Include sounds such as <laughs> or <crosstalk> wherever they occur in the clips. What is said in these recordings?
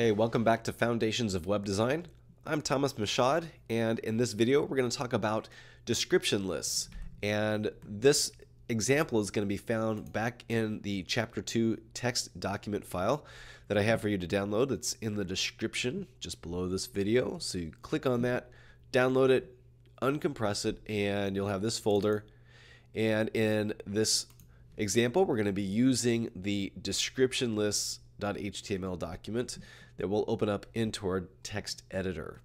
Hey, welcome back to Foundations of Web Design. I'm Thomas Michaud, and in this video, we're going to talk about description lists. And this example is going to be found back in the Chapter 2 text document file that I have for you to download. It's in the description just below this video. So you click on that, download it, uncompress it, and you'll have this folder. And in this example, we're going to be using the description lists.html document that will open up into our text editor.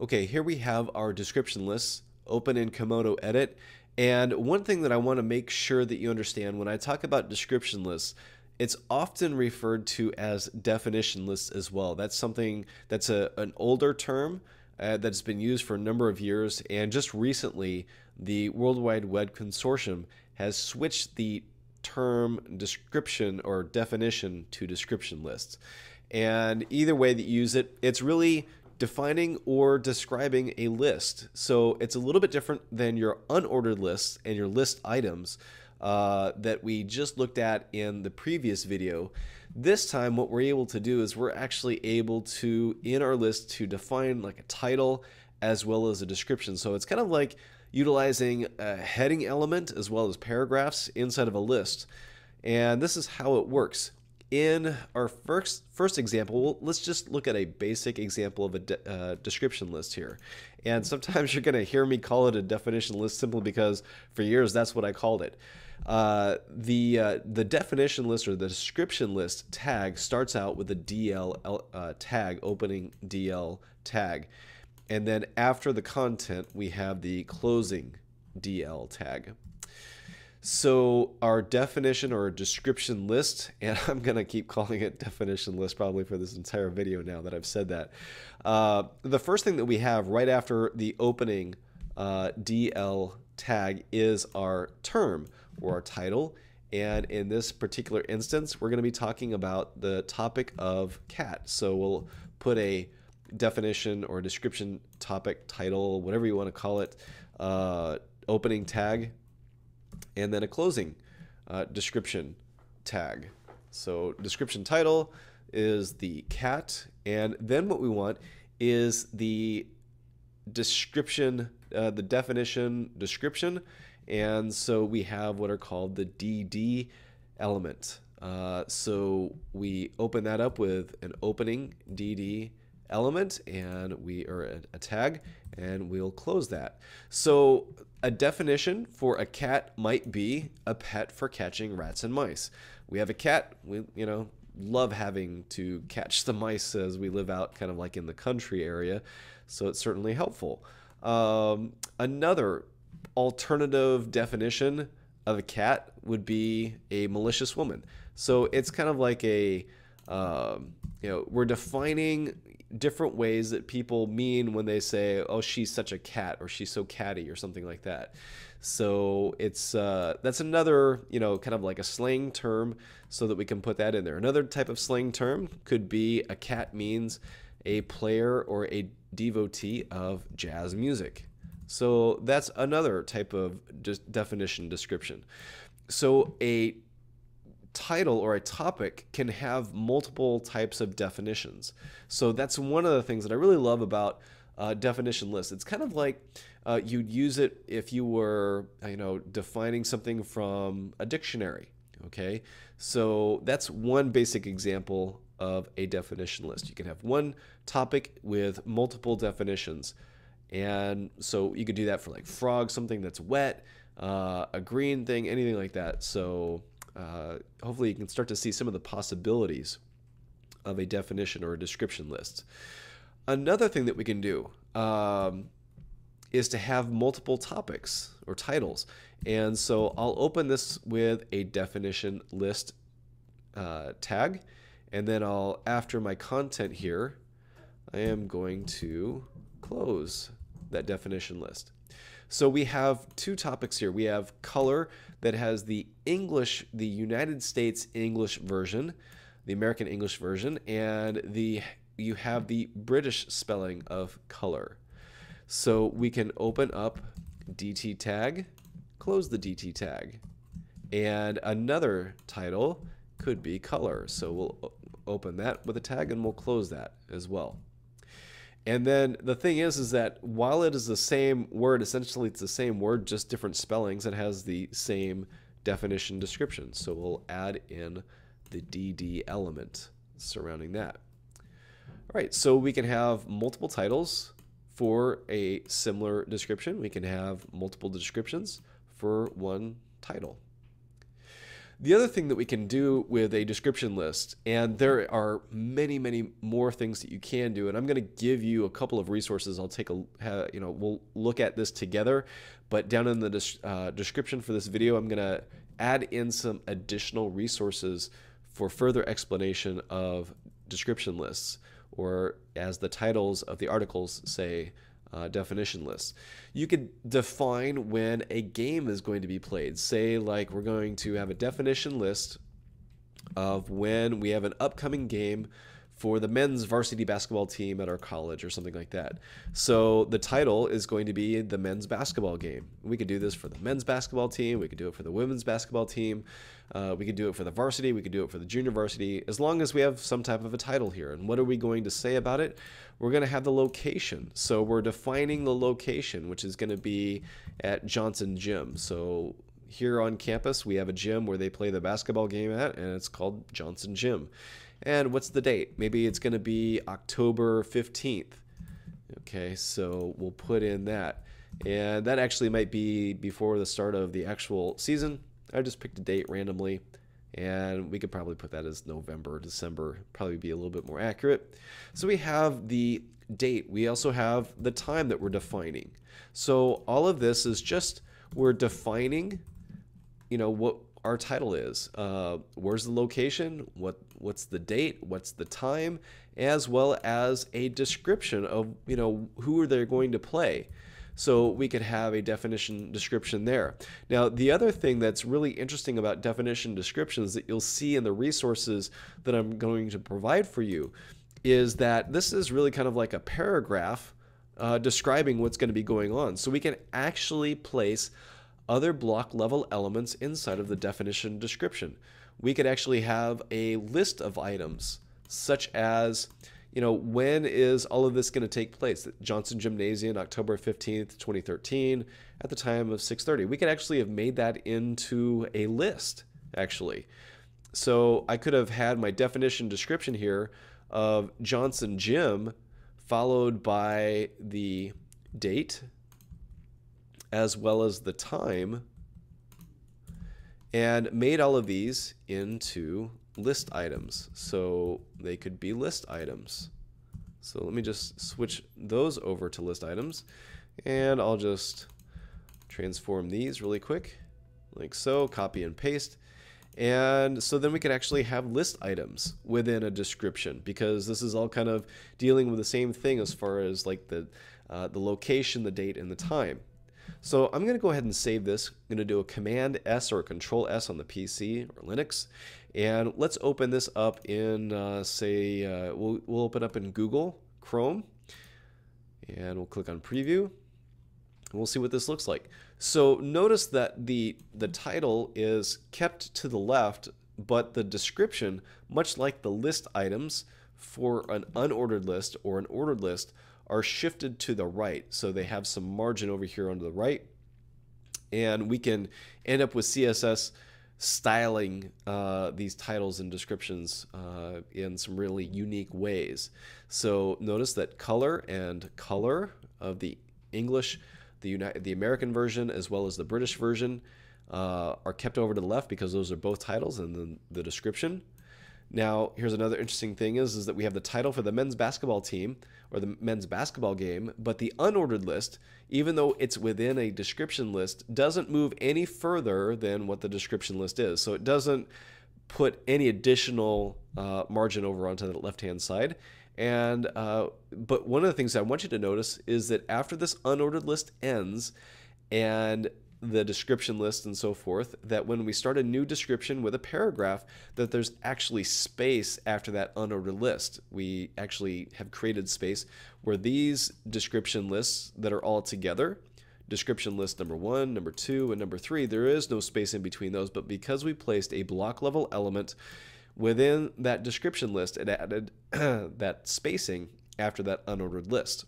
Okay, here we have our description lists open in Komodo Edit. And one thing that I want to make sure that you understand when I talk about description lists, it's often referred to as definition lists as well. That's something that's a, an older term uh, that's been used for a number of years. And just recently, the World Wide Web Consortium has switched the term description or definition to description lists. And either way that you use it, it's really defining or describing a list. So it's a little bit different than your unordered lists and your list items uh, that we just looked at in the previous video. This time what we're able to do is we're actually able to, in our list, to define like a title as well as a description. So it's kind of like utilizing a heading element as well as paragraphs inside of a list. And this is how it works. In our first first example, let's just look at a basic example of a de uh, description list here. And sometimes <laughs> you're going to hear me call it a definition list simply because for years that's what I called it. Uh, the uh, the definition list or the description list tag starts out with a DL uh, tag, opening DL tag. And then after the content, we have the closing DL tag. So our definition or description list, and <laughs> I'm going to keep calling it definition list probably for this entire video now that I've said that. Uh, the first thing that we have right after the opening uh, DL tag is our term or our title. And in this particular instance, we're going to be talking about the topic of cat. So we'll put a definition or description topic title, whatever you want to call it, uh, opening tag, and then a closing uh, description tag. So description title is the cat, and then what we want is the description, uh, the definition description, and so we have what are called the DD element. Uh, so we open that up with an opening DD element and we are a tag and we'll close that. So a definition for a cat might be a pet for catching rats and mice. We have a cat, we you know, love having to catch the mice as we live out kind of like in the country area, so it's certainly helpful. Um, another alternative definition of a cat would be a malicious woman. So it's kind of like a, um, you know, we're defining different ways that people mean when they say, "Oh, she's such a cat," or "She's so catty," or something like that. So it's uh, that's another you know kind of like a slang term, so that we can put that in there. Another type of slang term could be a cat means a player or a devotee of jazz music. So that's another type of definition description. So a title or a topic can have multiple types of definitions. So that's one of the things that I really love about uh, definition lists. It's kind of like uh, you'd use it if you were, you know, defining something from a dictionary. Okay, so that's one basic example of a definition list. You can have one topic with multiple definitions. And so you could do that for like frog, something that's wet, uh, a green thing, anything like that. So uh, hopefully you can start to see some of the possibilities of a definition or a description list. Another thing that we can do um, is to have multiple topics or titles. And so I'll open this with a definition list uh, tag. And then I'll, after my content here, I am going to close that definition list. So we have two topics here. We have color that has the English, the United States English version, the American English version, and the you have the British spelling of color. So we can open up DT tag, close the DT tag. And another title could be color. So we'll open that with a tag and we'll close that as well. And then the thing is, is that while it is the same word, essentially it's the same word, just different spellings, it has the same definition description. So we'll add in the DD element surrounding that. All right, so we can have multiple titles for a similar description. We can have multiple descriptions for one title. The other thing that we can do with a description list, and there are many, many more things that you can do, and I'm going to give you a couple of resources. I'll take a, you know, we'll look at this together, but down in the uh, description for this video, I'm going to add in some additional resources for further explanation of description lists, or as the titles of the articles say, uh, definition lists. You could define when a game is going to be played. Say, like, we're going to have a definition list of when we have an upcoming game for the men's varsity basketball team at our college or something like that. So the title is going to be the men's basketball game. We could do this for the men's basketball team. We could do it for the women's basketball team. Uh, we could do it for the varsity. We could do it for the junior varsity, as long as we have some type of a title here. And what are we going to say about it? We're going to have the location. So we're defining the location, which is going to be at Johnson Gym. So here on campus, we have a gym where they play the basketball game at, and it's called Johnson Gym. And what's the date? Maybe it's going to be October 15th. Okay, so we'll put in that. And that actually might be before the start of the actual season. I just picked a date randomly, and we could probably put that as November, December, probably be a little bit more accurate. So we have the date. We also have the time that we're defining. So all of this is just we're defining, you know, what our title is. Uh, where's the location? What what's the date? What's the time? As well as a description of you know who are they going to play. So we could have a definition description there. Now, the other thing that's really interesting about definition descriptions that you'll see in the resources that I'm going to provide for you is that this is really kind of like a paragraph uh, describing what's going to be going on. So we can actually place other block level elements inside of the definition description. We could actually have a list of items such as, you know, when is all of this going to take place? Johnson Gymnasium, October 15th, 2013, at the time of 6:30. We could actually have made that into a list actually. So I could have had my definition description here of Johnson Gym followed by the date as well as the time and made all of these into list items. So they could be list items. So let me just switch those over to list items and I'll just transform these really quick like so, copy and paste. And so then we can actually have list items within a description because this is all kind of dealing with the same thing as far as like the, uh, the location, the date, and the time. So I'm going to go ahead and save this. I'm going to do a Command S or Control S on the PC or Linux. And let's open this up in, uh, say, uh, we'll, we'll open up in Google Chrome. And we'll click on Preview. And we'll see what this looks like. So notice that the, the title is kept to the left, but the description, much like the list items for an unordered list or an ordered list, are shifted to the right. So they have some margin over here on the right. And we can end up with CSS styling uh, these titles and descriptions uh, in some really unique ways. So notice that color and color of the English, the, United, the American version, as well as the British version, uh, are kept over to the left because those are both titles and then the description. Now, here's another interesting thing is, is that we have the title for the men's basketball team or the men's basketball game, but the unordered list, even though it's within a description list, doesn't move any further than what the description list is. So it doesn't put any additional uh, margin over onto the left-hand side. And uh, but one of the things I want you to notice is that after this unordered list ends, and the description list and so forth that when we start a new description with a paragraph that there's actually space after that unordered list we actually have created space where these description lists that are all together description list number one number two and number three there is no space in between those but because we placed a block level element within that description list, it added <clears throat> that spacing after that unordered list.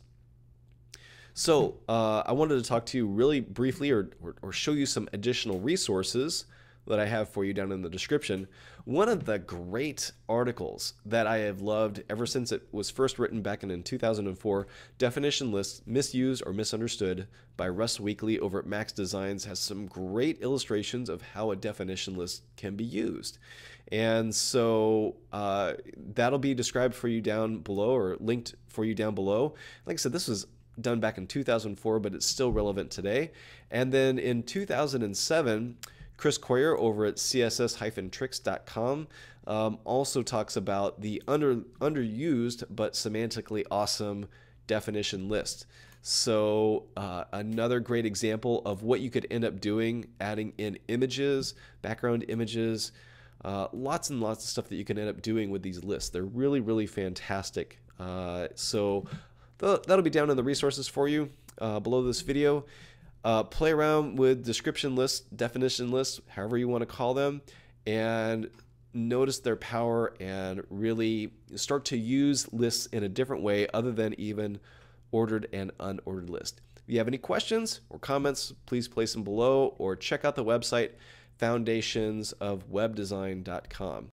So uh, I wanted to talk to you really briefly or, or, or, show you some additional resources that I have for you down in the description. One of the great articles that I have loved ever since it was first written back in, in 2004, Definition Lists Misused or Misunderstood by Russ Weakley over at Max Designs has some great illustrations of how a definition list can be used. And so uh, that'll be described for you down below or linked for you down below. Like I said, this was done back in 2004, but it's still relevant today. And then in 2007, Chris Coyier over at css-tricks.com um, also talks about the under underused but semantically awesome definition list. So uh, another great example of what you could end up doing, adding in images, background images, uh, lots and lots of stuff that you can end up doing with these lists. They're really, really fantastic. Uh, so that'll be down in the resources for you uh, below this video. Uh, play around with description lists, definition lists, however you want to call them, and notice their power and really start to use lists in a different way other than even ordered and unordered list. If you have any questions or comments, please place them below or check out the website foundationsofwebdesign.com.